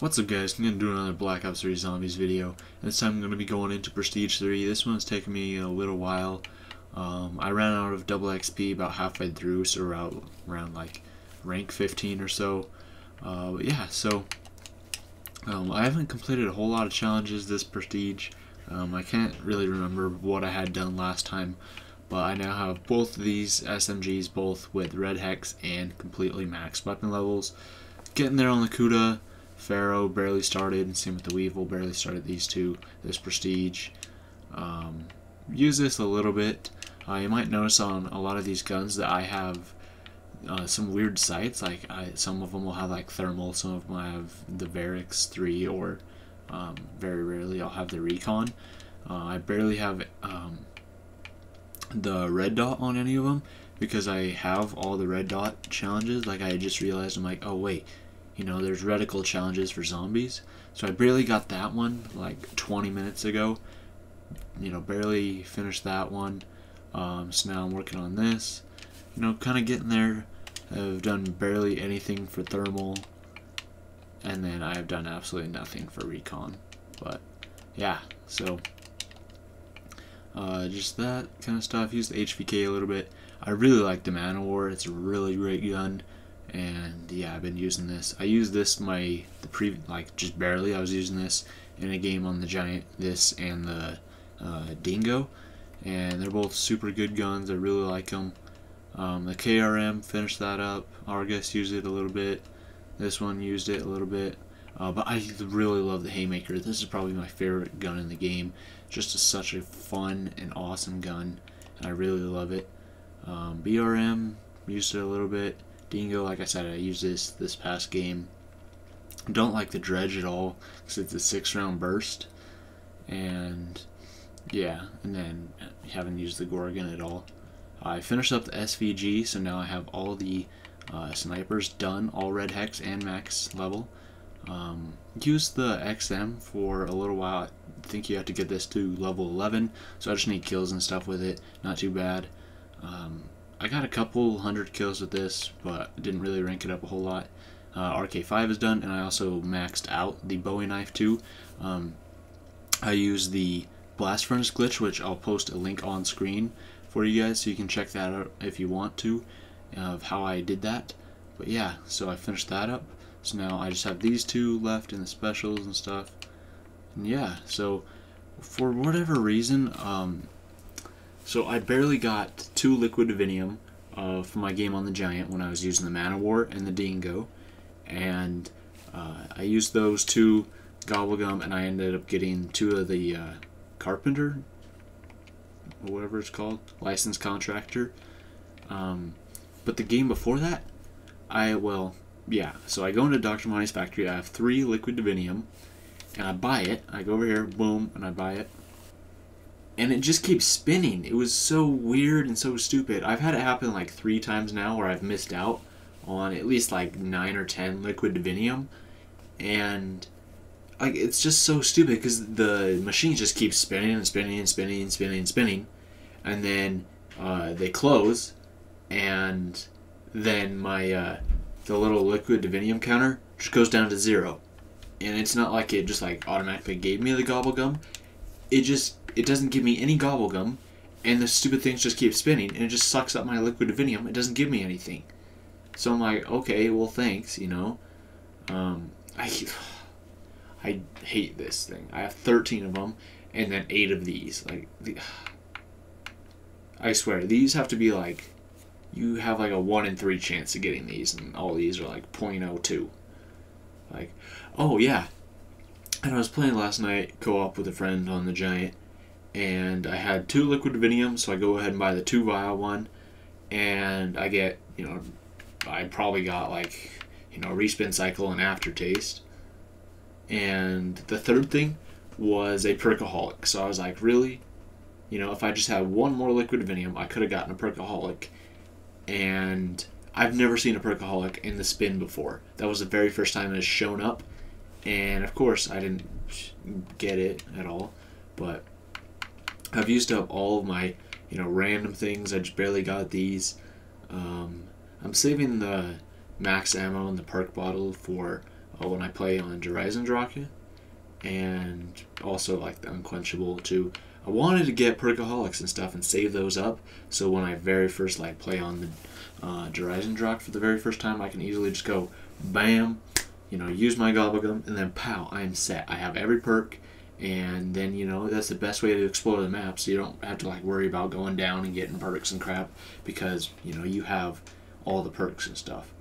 What's up guys, I'm going to do another Black Ops 3 Zombies video. This time I'm going to be going into Prestige 3. This one's taken me a little while. Um, I ran out of double XP about halfway through, so around, around like rank 15 or so. Uh, yeah, so um, I haven't completed a whole lot of challenges this Prestige. Um, I can't really remember what I had done last time, but I now have both of these SMGs, both with red hex and completely maxed weapon levels. Getting there on the Kuda Pharo barely started, and same with the Weevil, barely started these two. This Prestige. Um, use this a little bit. Uh, you might notice on a lot of these guns that I have uh, some weird sights. Like I, some of them will have like thermal, some of them will have the Varix 3, or um, very rarely I'll have the Recon. Uh, I barely have um, the red dot on any of them because I have all the red dot challenges. Like I just realized I'm like, oh wait, you know, there's reticle challenges for zombies. So I barely got that one like 20 minutes ago. You know, barely finished that one. Um, so now I'm working on this. You know, kind of getting there. I've done barely anything for thermal. And then I've done absolutely nothing for recon. But, yeah, so uh, just that kind of stuff. Use the HVK a little bit. I really like the Man-O-War. It's a really great gun and yeah I've been using this. I used this my the pre like just barely I was using this in a game on the giant this and the uh, dingo and they're both super good guns I really like them um, the KRM finished that up Argus used it a little bit this one used it a little bit uh, but I really love the Haymaker. This is probably my favorite gun in the game. Just a, such a fun and awesome gun and I really love it. Um, BRM used it a little bit Dingo, like I said, I used this this past game. Don't like the dredge at all because it's a six round burst, and yeah, and then haven't used the Gorgon at all. I finished up the SVG, so now I have all the uh, snipers done, all red hex and max level. Um, used the XM for a little while. I think you have to get this to level 11, so I just need kills and stuff with it. Not too bad. Um, I got a couple hundred kills with this, but didn't really rank it up a whole lot. Uh, RK5 is done, and I also maxed out the Bowie knife too. Um, I use the Blast Furnace glitch, which I'll post a link on screen for you guys, so you can check that out if you want to, of how I did that. But yeah, so I finished that up. So now I just have these two left in the specials and stuff. And yeah, so for whatever reason, um, so I barely got two liquid divinium uh, for my game on the Giant when I was using the Man-O-War and the Dingo. And uh, I used those two Gobblegum and I ended up getting two of the uh, Carpenter, whatever it's called, licensed contractor. Um, but the game before that, I, well, yeah. So I go into Dr. Monty's factory, I have three liquid divinium, and I buy it. I go over here, boom, and I buy it and it just keeps spinning. It was so weird and so stupid. I've had it happen like three times now where I've missed out on at least like nine or ten liquid divinium, and like it's just so stupid because the machine just keeps spinning and spinning and spinning and spinning and spinning, and then uh, they close, and then my uh, the little liquid divinium counter just goes down to zero, and it's not like it just like automatically gave me the gobble gum. It just it doesn't give me any gobble gum, and the stupid things just keep spinning, and it just sucks up my liquid divinium. It doesn't give me anything. So I'm like, okay, well, thanks, you know. Um, I, I hate this thing. I have 13 of them, and then 8 of these. Like, the, I swear, these have to be like, you have like a 1 in 3 chance of getting these, and all these are like 0.02. Like, oh yeah. And I was playing last night co-op with a friend on the Giant, and I had two liquid divinium, so I go ahead and buy the two vial one, and I get, you know, I probably got like, you know, a respin cycle and aftertaste. And the third thing was a perkaholic. So I was like, really? You know, if I just had one more liquid divinium, I could have gotten a perkaholic. And I've never seen a perkaholic in the spin before. That was the very first time it has shown up. And of course, I didn't get it at all. But I've used up all of my, you know, random things. I just barely got these. Um, I'm saving the max ammo in the perk bottle for uh, when I play on Der Eisendrache, and also like the Unquenchable too. I wanted to get Perkaholics and stuff and save those up, so when I very first like play on the uh, Horizon Drak for the very first time, I can easily just go, bam, you know, use my Gobblegum, and then pow, I'm set. I have every perk, and then you know that's the best way to explore the map, so you don't have to like worry about going down and getting perks and crap because you know you have all the perks and stuff.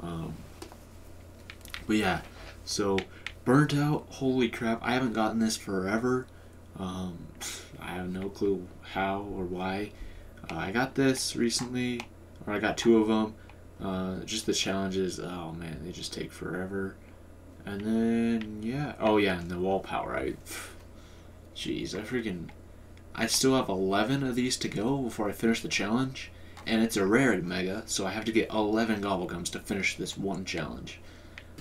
Um, but yeah, so burnt out. Holy crap! I haven't gotten this forever. Um, I have no clue how or why. Uh, I got this recently, or I got two of them. Uh, just the challenges. Oh man, they just take forever. And then yeah, oh yeah, and the wall power. I, jeez, I freaking, I still have eleven of these to go before I finish the challenge, and it's a rare mega, so I have to get eleven gobblegums to finish this one challenge.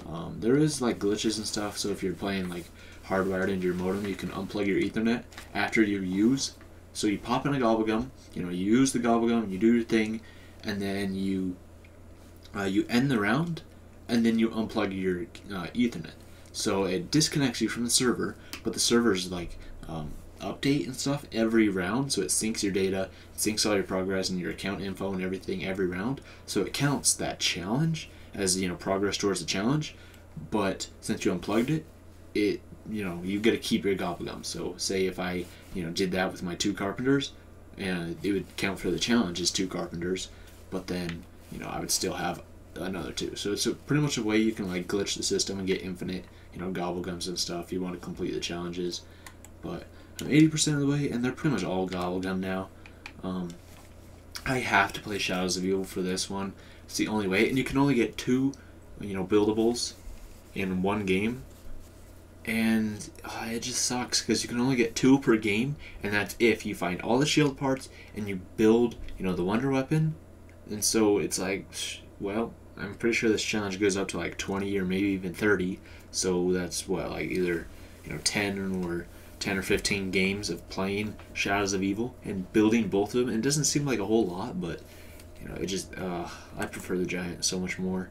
Um, there is like glitches and stuff, so if you're playing like hardwired into your modem, you can unplug your Ethernet after you use. So you pop in a gobblegum, you know, you use the gobblegum, you do your thing, and then you uh, you end the round, and then you unplug your uh, Ethernet. So it disconnects you from the server, but the server's like um, update and stuff every round, so it syncs your data, syncs all your progress and your account info and everything every round. So it counts that challenge as you know progress towards the challenge. But since you unplugged it, it you know you get to keep your gobblegum. So say if I you know did that with my two carpenters, and it would count for the challenge as two carpenters, but then you know I would still have another two. So it's a, pretty much a way you can like glitch the system and get infinite you know gobblegums and stuff. You want to complete the challenges, but I'm 80% of the way, and they're pretty much all gobblegum now. Um, I have to play Shadows of Evil for this one. It's the only way, and you can only get two, you know, buildables in one game and uh, it just sucks because you can only get two per game, and that's if you find all the shield parts and you build, you know, the wonder weapon. And so it's like, well, I'm pretty sure this challenge goes up to like 20 or maybe even 30. So that's what, like either, you know, 10 or 10 or 15 games of playing Shadows of Evil and building both of them. it doesn't seem like a whole lot, but you know, it just, uh, I prefer the Giant so much more.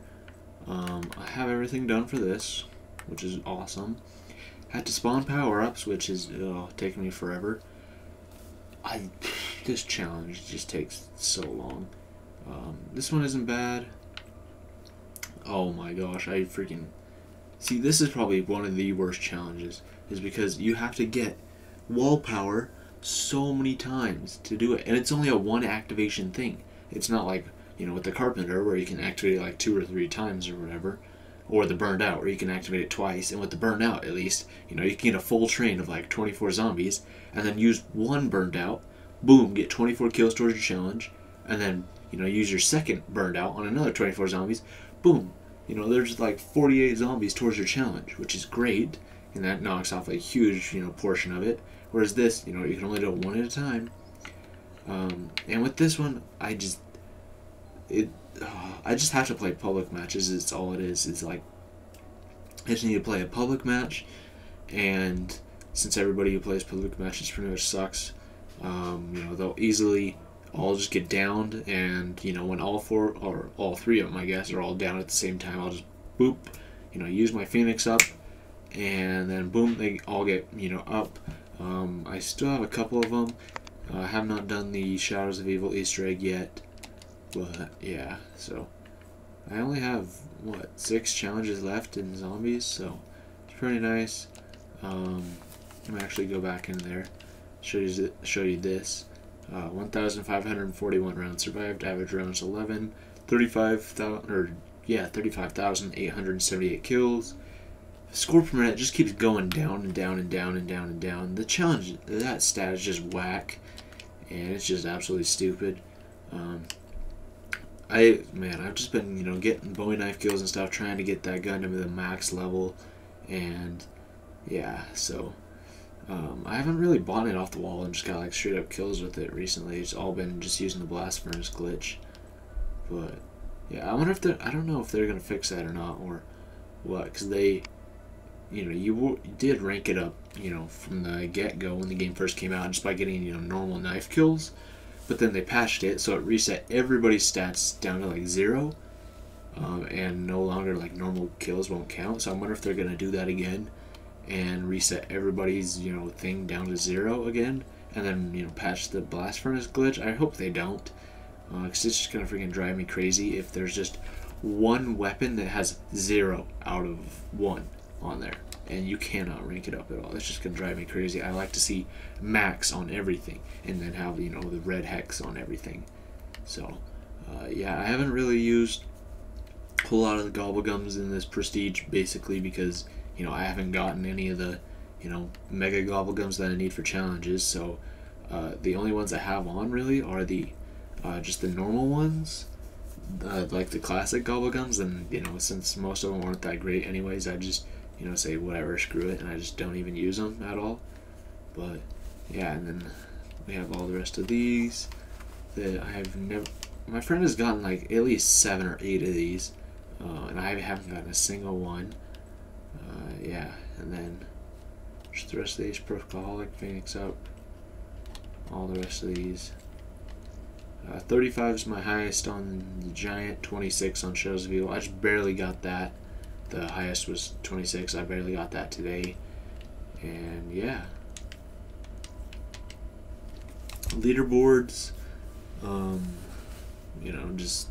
Um, I have everything done for this, which is awesome. Had to spawn power-ups, which is uh, taking me forever. I this challenge just takes so long. Um, this one isn't bad. Oh my gosh, I freaking see. This is probably one of the worst challenges, is because you have to get wall power so many times to do it, and it's only a one activation thing. It's not like you know with the carpenter where you can activate it like two or three times or whatever or the burned out where you can activate it twice and with the burned out at least you know you can get a full train of like 24 zombies and then use one burned out boom get 24 kills towards your challenge and then you know use your second burned out on another 24 zombies boom you know there's like 48 zombies towards your challenge which is great and that knocks off a huge you know portion of it whereas this you know you can only do it one at a time um, and with this one i just it I just have to play public matches. It's all it is. It's like I just need to play a public match, and since everybody who plays public matches pretty much sucks, um, you know they'll easily all just get downed, and you know when all four or all three of them, I guess, are all down at the same time, I'll just boop, you know, use my phoenix up, and then boom, they all get you know up. Um, I still have a couple of them. Uh, I have not done the Shadows of Evil Easter egg yet. But yeah, so I only have what six challenges left in zombies, so it's pretty nice. Um, I'm actually go back in there, show you show you this. Uh, 1,541 rounds survived. Average rounds 11. 35,000 or yeah, 35,878 kills. Score per minute just keeps going down and down and down and down and down. The challenge that stat is just whack, and it's just absolutely stupid. Um, I man, I've just been you know getting Bowie knife kills and stuff, trying to get that gun to the max level, and yeah, so um, I haven't really bought it off the wall and just got like straight up kills with it recently. It's all been just using the blast furnace glitch, but yeah, I wonder if they're I don't know if they're gonna fix that or not or what, because they you know you, did rank it up you know from the get go when the game first came out just by getting you know normal knife kills but then they patched it so it reset everybody's stats down to like zero um, and no longer like normal kills won't count. So I wonder if they're gonna do that again and reset everybody's you know thing down to zero again, and then you know patch the blast furnace glitch. I hope they don't, because uh, it's just gonna freaking drive me crazy if there's just one weapon that has zero out of one on there and you cannot rank it up at all. That's just gonna drive me crazy. I like to see max on everything, and then have you know the red hex on everything. So, uh, yeah, I haven't really used a whole lot of the gobblegums in this prestige, basically because you know I haven't gotten any of the you know mega gobblegums that I need for challenges. So, uh, the only ones I have on really are the uh, just the normal ones. Uh, like the classic gobblegums, and you know, since most of them weren't that great, anyways, I just you know, say whatever, screw it, and I just don't even use them at all. But yeah, and then we have all the rest of these that I have never. My friend has gotten like at least seven or eight of these, uh, and I haven't gotten a single one. Uh, yeah, and then just the rest of these Perkaholic, Phoenix Up, all the rest of these. Uh, 35 is my highest on the Giant, 26 on Shadows of Evil. I just barely got that. The highest was 26. I barely got that today. And yeah. Leaderboards. Um, you know, just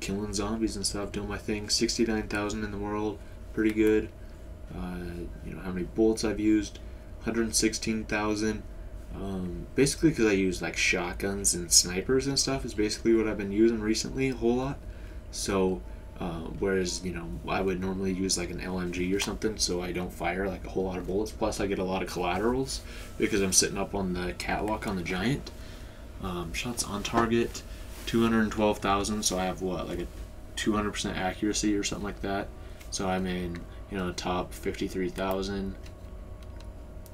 killing zombies and stuff, doing my thing. 69,000 in the world. Pretty good. Uh, you know, how many bullets I've used. 116,000. Um, basically, because I use like shotguns and snipers and stuff, is basically what I've been using recently a whole lot. So, uh, whereas you know I would normally use like an LMG or something, so I don't fire like a whole lot of bullets. Plus, I get a lot of collaterals because I'm sitting up on the catwalk on the giant. Um, shots on target, two hundred twelve thousand. So I have what like a two hundred percent accuracy or something like that. So I'm in you know top fifty three thousand.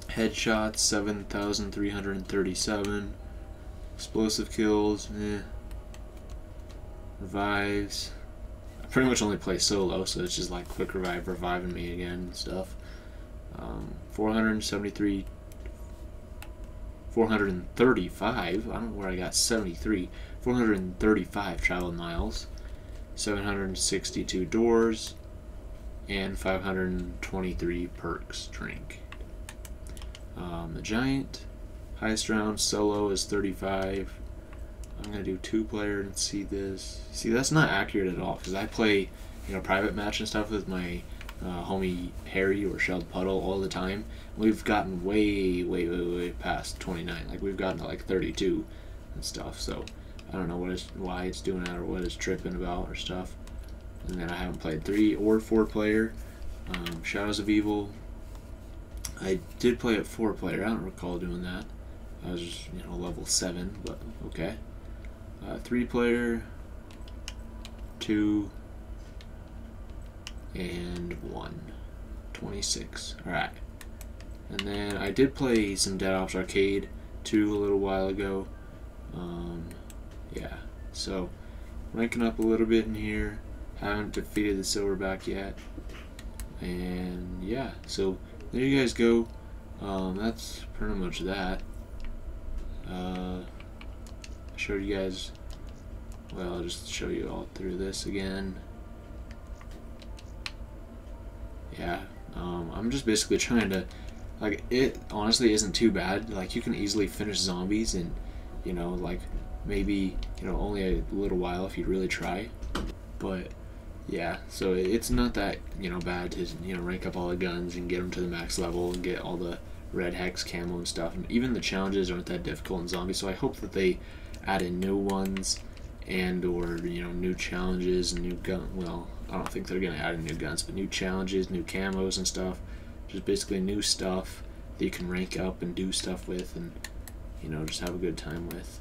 Headshots seven thousand three hundred thirty-seven. Explosive kills, eh. Revives I pretty much only play solo, so it's just like quick revive, reviving me again and stuff. Um, 473, 435, I don't know where I got 73, 435 traveled miles, 762 doors, and 523 perks drink. Um, the giant, highest round solo is 35, I'm gonna do two player and see this. See, that's not accurate at all because I play, you know, private match and stuff with my uh, homie Harry or Shelled Puddle all the time. We've gotten way, way, way, way past 29. Like we've gotten to like 32 and stuff. So I don't know what is why it's doing that or what it's tripping about or stuff. And then I haven't played three or four player. Um, Shadows of Evil. I did play at four player. I don't recall doing that. I was just, you know level seven, but okay. Uh, three player, two, and one. 26. Alright. And then I did play some Dead Ops Arcade 2 a little while ago. Um, yeah. So, ranking up a little bit in here. Haven't defeated the Silverback yet. And yeah, so there you guys go. Um, that's pretty much that. Uh, I showed you guys well I'll just show you all through this again yeah um, I'm just basically trying to like it honestly isn't too bad like you can easily finish zombies and, you know like maybe you know only a little while if you really try but yeah so it's not that you know bad to you know rank up all the guns and get them to the max level and get all the red hex camo and stuff. And even the challenges aren't that difficult in zombies so I hope that they add in new ones and or you know new challenges and new gun well I don't think they're gonna add in new guns but new challenges new camos and stuff. Just basically new stuff that you can rank up and do stuff with and you know just have a good time with.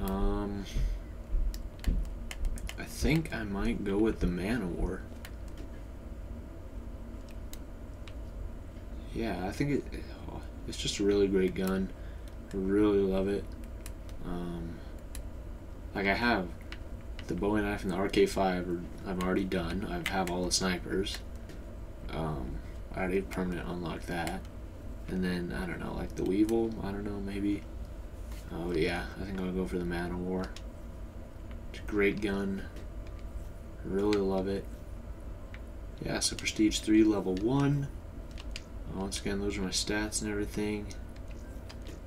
Um I think I might go with the Man-O-War yeah I think it, oh, it's just a really great gun I really love it um, like I have the Bowie knife and the RK5 I've already done. I have all the snipers. Um, I already permanent unlock that. And then, I don't know, like the Weevil, I don't know, maybe. Oh yeah, I think I'll go for the Man-O-War. It's a great gun. Really love it. Yeah, so Prestige 3, level 1. Uh, once again, those are my stats and everything.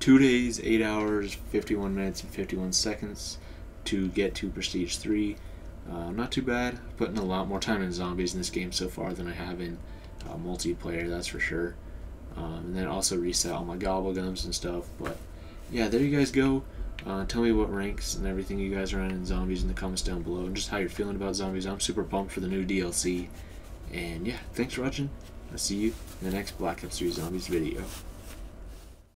Two days, 8 hours, 51 minutes, and 51 seconds to get to Prestige 3. Uh, not too bad. Putting a lot more time in zombies in this game so far than I have in uh, multiplayer, that's for sure. Um, and then also reset all my gobblegums and stuff. But yeah, there you guys go. Uh, tell me what ranks and everything you guys are in in zombies in the comments down below, and just how you're feeling about zombies. I'm super pumped for the new DLC. And yeah, thanks for watching. I'll see you in the next Black Ops 3 Zombies video.